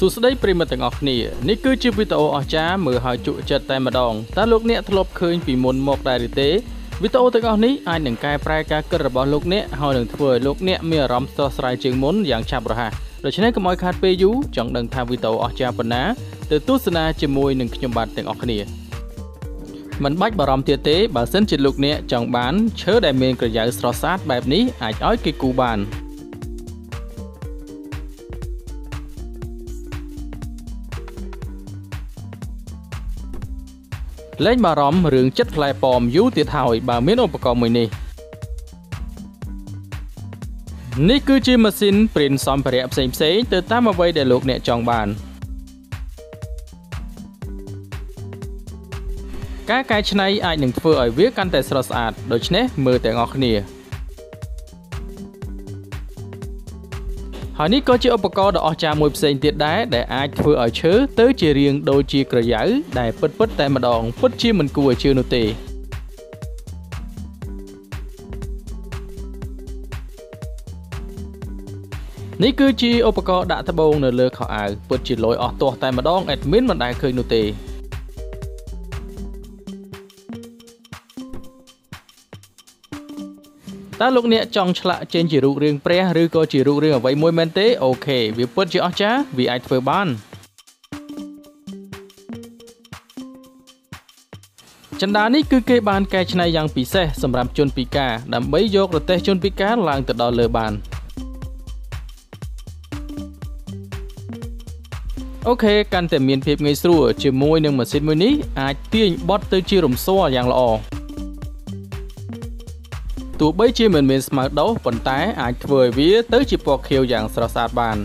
សួស្តីប្រិមត្តទាំងអស់គ្នានេះគឺជាវីដេអូអស្ចារ្យមើលហើយជក់ចិត្តតែម្ដងតើលោកអ្នកធ្លាប់ឃើញពីមុនមកដែរឬទេវីដេអូទាំងអស់នេះអាចនឹងកែប្រែការគិតរបស់លោកអ្នកហើយនឹងធ្វើឲ្យលោកអ្នកមានអារម្មណ៍ស្រស់ស្រាយជាងមុនយ៉ាងឆាប់រហ័សដូច្នេះកុំឲ្យខាតពេលយូរចង់ដឹងថាវីដេអូអស្ចារ្យប៉ុណ្ណាទៅទស្សនាជាមួយនឹងខ្ញុំបាទទាំងអស់គ្នាមិនបាច់បារម្ភទៀតទេបើសិនជាលោកអ្នកចង់បានឈើដែលមានក្រយៅស្រស់ស្អាតបែបនេះអាចឲ្យគេគូបាន លែងបារម្ភរឿងចិត្តផ្លែប៉មយូរទៀតហើយបើមានឧបករណ៍មួយនេះនេះគឺជាម៉ាស៊ីនព្រីនសម្ភារៈផ្សេងផ្សេងទៅតាមអ្វីដែលលោកអ្នកចង់បានការកែច្នៃអាចនឹងធ្វើឲ្យវាកាន់តែស្រស់ស្អាតដូច្នេះមើលទាំងអស់គ្នា ហើយនេះក៏ជាឧបករណ៍ដ៏អស្ចារ្យមួយផ្សេងទៀតដែរដែលអាចធ្វើឲ្យឈើទៅជារាងដូចជាក្រយៅដែលពិតពិតតែម្ដងពិតជាមិនគួរឲ្យជឿនោះទេនេះគឺជាឧបករណ៍ដាក់ត្បូងនៅលើខោអាវពិតជាលយអស់ទាស់តែម្ដង admin មិនដែលឃើញនោះទេ តើលោកអ្នកចង់ឆ្លាក់ចេញជារូបរាងព្រះឬក៏ជារូបរាងអ្វីមួយមែនទេអូខេវាពិតជាអស្ចារ្យវាអាចធ្វើបានចិន្តានេះគឺគេបានកែច្នៃយ៉ាងពិសេសសម្រាប់ជនពិការដើម្បីយករទេះជនពិការឡើងទៅដល់លើបានអូខេកាន់តែមានភាពងាយស្រួលជាមួយនឹងម៉ាស៊ីនមួយនេះអាចទាញបត់ទៅជារំស័រយ៉ាងល្អ ទោះបីជាមិនមានស្មៅដោសប៉ុន្តែអាចធ្វើឲ្យវាទៅជាពណ៌ខៀវយ៉ាងស្រស់ស្អាតបាន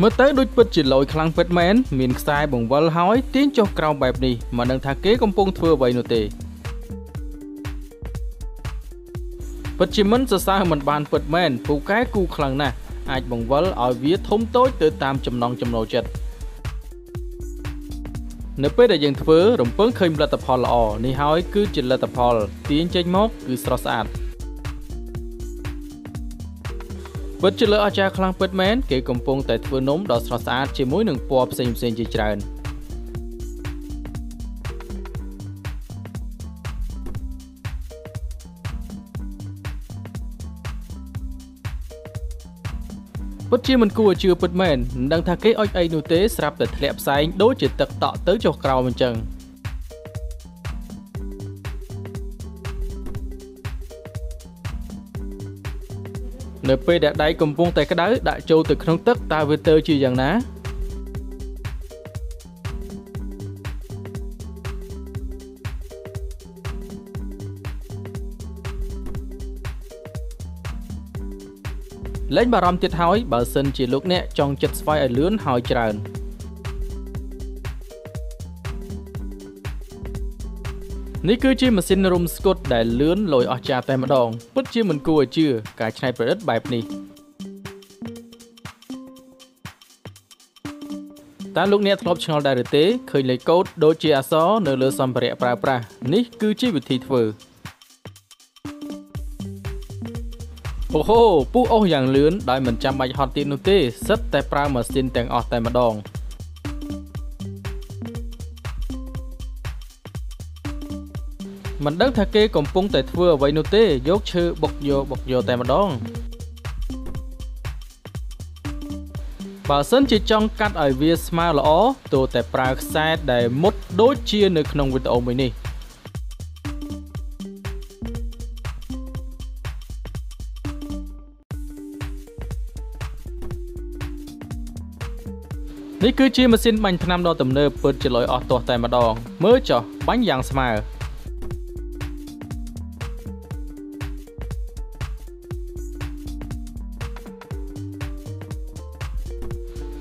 មើលទៅដូចពិតជាលយខ្លាំងពិតមែនមានខ្សែបង្វិលហើយទាញចុះក្រោមបែបនេះមិនដឹងថាគេកំពុងធ្វើអ្វីនោះទេពិតជាមិនសរសើរមិនបានពិតមែនពូកែគូខ្លាំងណាស់អាចបង្វិលឲ្យវាធំតូចទៅតាមចំណង់ចំណូលចិត្ត នៅពេលដែលយើងធ្វើរំពឹងឃើញលទ្ធផលល្អនេះហើយគឺជាលទ្ធផលទាញចេញមកគឺស្រស់ស្អាតពិតជាលើអស្ចារ្យខ្លាំងពិតមែនគេកំពុងតែធ្វើនំដ៏ស្រស់ស្អាតជាមួយនឹងពណ៌ផ្សេងផ្សេងជាច្រើន ពិតជាមិនគួរឲ្យជឿពិតមែនមិនដឹងថាគេអុចអីនោះទេស្រាប់តែធ្លាក់ផ្សែងដូចជាទឹកតក់ទៅចុះក្រោមអញ្ចឹងនៅពេលដែលដៃកំពុងតែក្តៅដាក់ចូលទៅក្នុងទឹកតើវាទៅជាយ៉ាងណា លែងបារម្ភទៀតហើយបើសិនជាលោកអ្នកចង់ចិត្តស្វ័យឲ្យលឿនហើយច្រើននេះគឺជាម៉ាស៊ីនរុំស្គុតដែលលឿនលយអស្ចារ្យតែម្ដងពិតជាមិនគួរឲ្យជឿការច្នៃប្រឌិតបែបនេះតើលោកអ្នកធ្លាប់ឆ្ងល់ដែរឬទេឃើញលេខកូដដូចជាអក្សរនៅលើសម្ភារៈប្រើប្រាស់នេះគឺជាវិធីធ្វើ អូហូពុះអស់យ៉ាងលឿនដោយមិនចាំបាច់ហត់ទៀតនោះទេសិតតែប្រើម៉ាស៊ីនទាំងអស់តែម្ដងមិនដឹងថាគេកំពុងតែធ្វើអ្វីនោះទេយកឈើបុកយកបុកយកតែម្ដងបើសិនជាចង់កាត់ឲ្យវាស្មើល្អទោះតែប្រើខ្សែដែលមុតដូចជានៅក្នុងវីដេអូមួយនេះ នេះគឺជាម៉ាស៊ីនបាញ់ថ្នាំដ៏ទំនើបពិតជាលយអស់ទាស់តែម្ដង មើលចុះបាញ់យ៉ាងស្មើ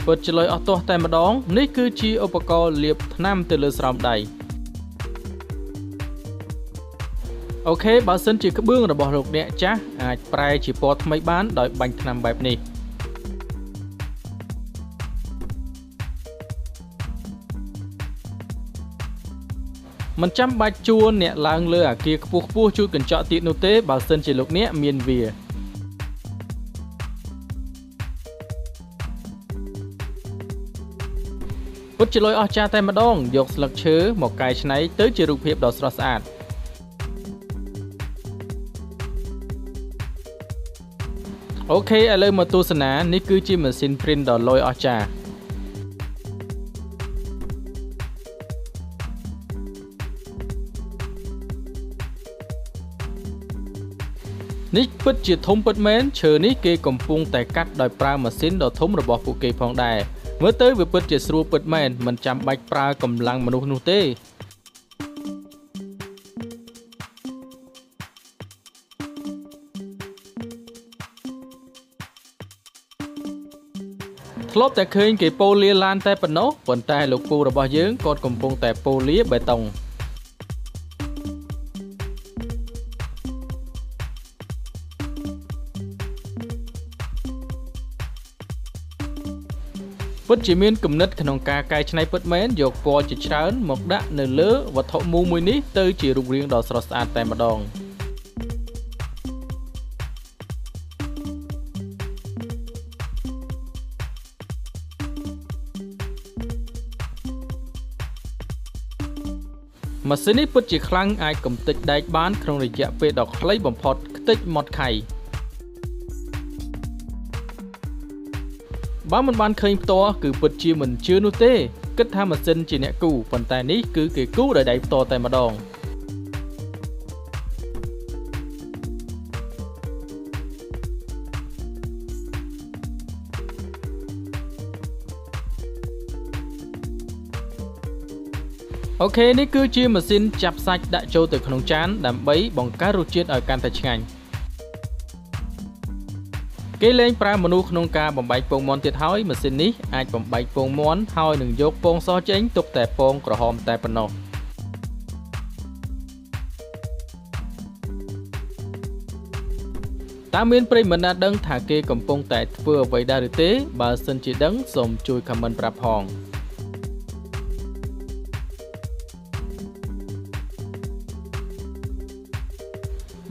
ពិតជាលយអស់ទាស់តែម្ដង នេះគឺជាឧបករណ៍លាបថ្នាំទៅលើស្រោមដៃអូខេបើសិនជាក្បឿងរបស់លោកអ្នកចាស់អាចប្រែជាពណ៌ថ្មីបានដោយបាញ់ថ្នាំបែបនេះ មិនចាំបាច់ជួនអ្នកឡើងលើអាគារខ្ពស់ខ្ពស់ជួយកញ្ចក់ទៀតនោះទេបើសិនជាលោកអ្នកមានវាពុតជាលុយអស្ចារ្យតែម្ដង យកស្លឹកឈើមកកែច្នៃទៅជារូបភាពដ៏ស្រស់ស្អាតអូខេឥឡូវមកទស្សនានេះគឺជាម៉ាស៊ីន print ដ៏លយអស្ចារ្យ នេះពិតជាធំពិតមែនឈើនេះគេកំពុងតែកាត់ដោយប្រើម៉ាស៊ីនដ៏ធំរបស់ពួកគេផងដែរមើលទៅវាពិតជាស្រួលពិតមែនមិនចាំបាច់ប្រើកម្លាំងមនុស្សនោះទេធ្លាប់តែឃើញគេប៉ូលាឡានតែប៉ុណ្ណោះប៉ុន្តែលោកពូរបស់យើងគាត់កំពុងតែប៉ូលាបេតុង ពិតជាមានគំនិតក្នុងការកែច្នៃពិតមែនយកពណ៌ជាច្រើនមកដាក់នៅលើវត្ថុមូលមួយនេះទៅជារូបរាងដ៏ស្រស់ស្អាតតែម្ដងម៉ាស៊ីននេះពិតជាខ្លាំងអាចកំទេចដែកបានក្នុងរយៈពេលដ៏ខ្លីបំផុតខ្ទេចម៉ត់ខៃ បើមិនបានឃើញផ្ទាល់គឺពិតជាមិនជឿនោះទេគិតថាម៉ាស៊ីនជាអ្នកគូប៉ុន្តែនេះគឺគេគូដោយដៃផ្ទាល់តែម្ដងអូខេនេះគឺជាម៉ាស៊ីនចាប់សាច់ដាក់ចូលទៅក្នុងចាន ដើម្បីបង្កើនរសជាតិឲ្យកាន់តែឆ្ងាញ់ គេលែងប្រើមនុស្សក្នុងការបំបែកពងមាន់ទៀតហើយម៉ាស៊ីននេះអាចបំបែកពងមាន់ហើយនឹងយកពងសចេញទុកតែពងក្រហមតែប៉ុណ្ណោះតើមានប្រិយមិត្តណាដឹងថាគេកំពុងតែធ្វើអ្វីដែរឬទេ បើសិនជាដឹងសូមជួយ comment ប្រាប់ផង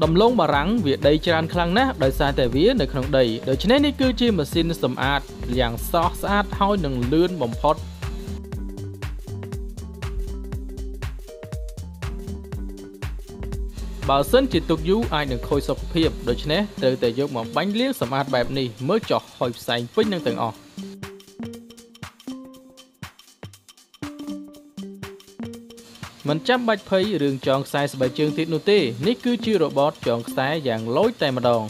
ដំឡូងបារាំងវាដីច្រើនខ្លាំងណាស់ដោយសារតែវានៅក្នុងដីដូច្នេះនេះគឺជាម៉ាស៊ីនសម្អាតយ៉ាងស្រស់ស្អាតហើយនឹងលឿនបំផុតបើសិនជាទុកយូរអាចនឹងខូចសុខភាពដូច្នេះត្រូវតែយកមកបាញ់លាងសម្អាតបែបនេះមើលចុះហុយផ្សែងពេញនឹងទាំងអស់ មិនចាំបាច់ភ័យរឿងចងខ្សែស្បែកជើងទៀតនោះទេនេះគឺជារបតចងខ្សែយ៉ាងលូចតែម្ដង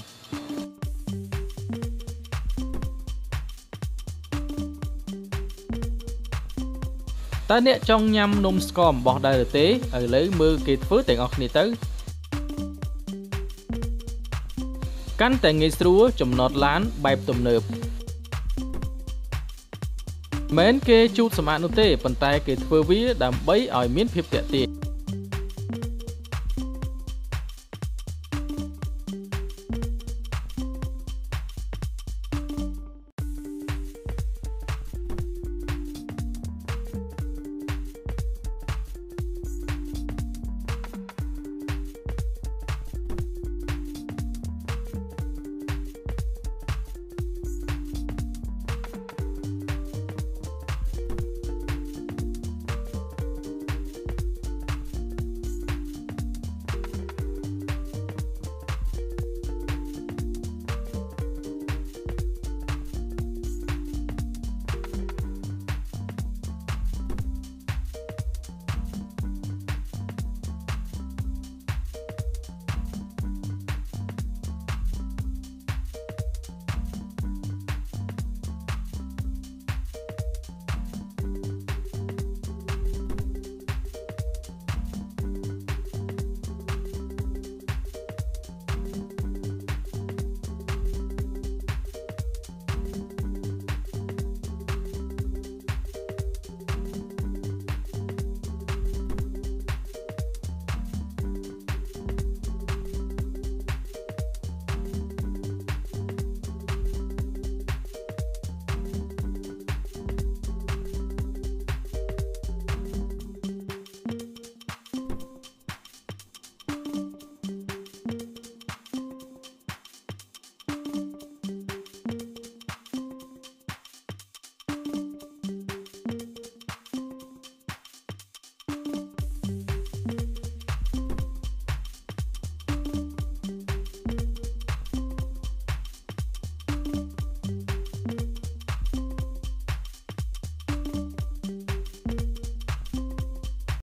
តើអ្នកចង់ញ៉ាំនំស្ករអំបោះដែរឬទេឥឡូវមើលគេធ្វើទាំងអស់គ្នាទៅកាន់តែងាយស្រួលចំណតឡានបែបទំនើប មែនគេជូតសម្អាតនោះទេប៉ុន្តែគេធ្វើវាដើម្បីឲ្យមានភាពទាក់ទាញ